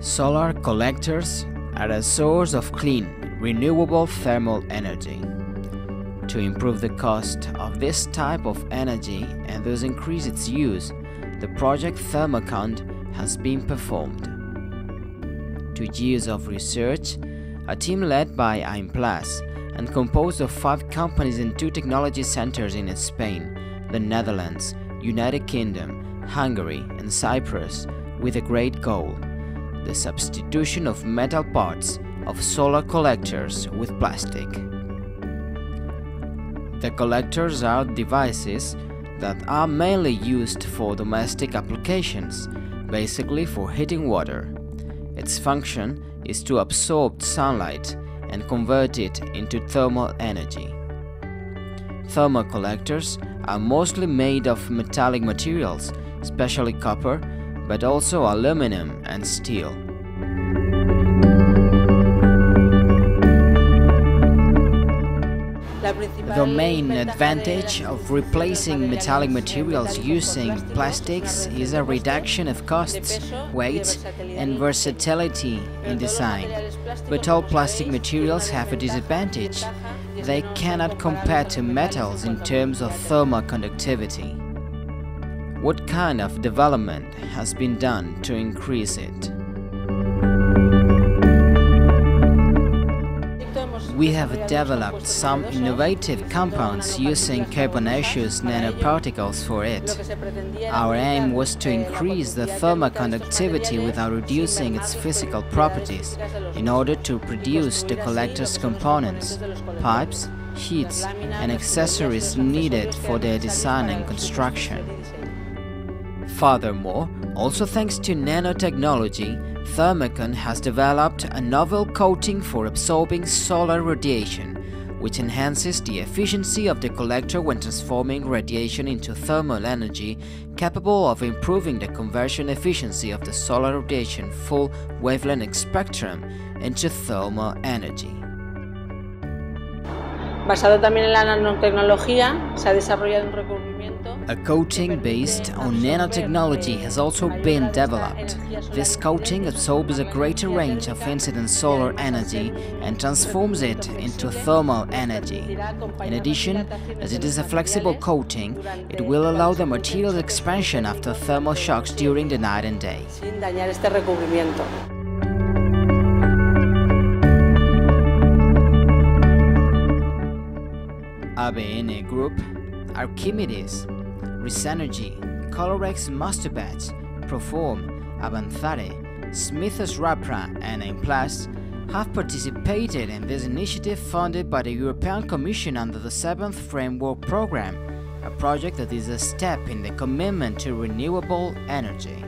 Solar collectors are a source of clean, renewable thermal energy. To improve the cost of this type of energy and thus increase its use, the project THERMALCOND has been performed. Two years of research, a team led by Aimplas and composed of five companies and two technology centers in Spain, the Netherlands, United Kingdom, Hungary, and Cyprus, with a great goal the substitution of metal parts of solar collectors with plastic. The collectors are devices that are mainly used for domestic applications, basically for heating water. Its function is to absorb sunlight and convert it into thermal energy. Thermal collectors are mostly made of metallic materials, especially copper, but also aluminum and steel. The main advantage of replacing metallic materials using plastics is a reduction of costs, weight and versatility in design. But all plastic materials have a disadvantage. They cannot compare to metals in terms of thermal conductivity. What kind of development has been done to increase it? We have developed some innovative compounds using carbonaceous nanoparticles for it. Our aim was to increase the thermal conductivity without reducing its physical properties in order to produce the collector's components, pipes, heats and accessories needed for their design and construction. Furthermore, also thanks to nanotechnology, THERMALCOND has developed a novel coating for absorbing solar radiation, which enhances the efficiency of the collector when transforming radiation into thermal energy, capable of improving the conversion efficiency of the solar radiation full wavelength spectrum into thermal energy. Basado también en la nanotecnología, se ha desarrollado un recubrimiento. A coating based on nanotechnology has also been developed. This coating absorbs a greater range of incident solar energy and transforms it into thermal energy. In addition, as it is a flexible coating, it will allow the material's expansion after thermal shocks during the night and day. Sin dañar este recubrimiento. ABN Group, Archimedes, Risenergy, Colorex Masterbatch, Proform, Avanzare, Smithers Rapra and Aimplas have participated in this initiative funded by the European Commission under the 7th Framework Programme, a project that is a step in the commitment to renewable energy.